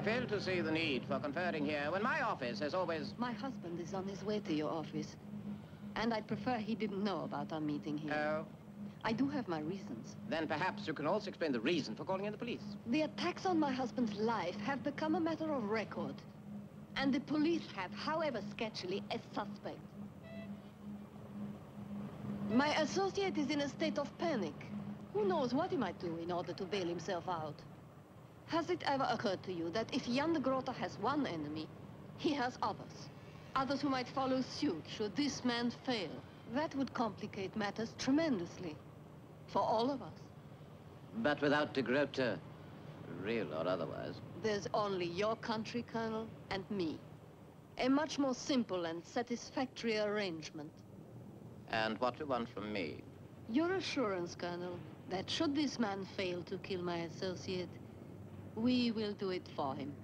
I fail to see the need for conferring here when my office has always... My husband is on his way to your office. And I'd prefer he didn't know about our meeting here. Oh? I do have my reasons. Then perhaps you can also explain the reason for calling in the police. The attacks on my husband's life have become a matter of record. And the police have, however sketchily, a suspect. My associate is in a state of panic. Who knows what he might do in order to bail himself out? Has it ever occurred to you that if Jan de Grota has one enemy, he has others? Others who might follow suit should this man fail. That would complicate matters tremendously. For all of us. But without de Grota, real or otherwise. There's only your country, Colonel, and me. A much more simple and satisfactory arrangement. And what do you want from me? Your assurance, Colonel, that should this man fail to kill my associate, we will do it for him.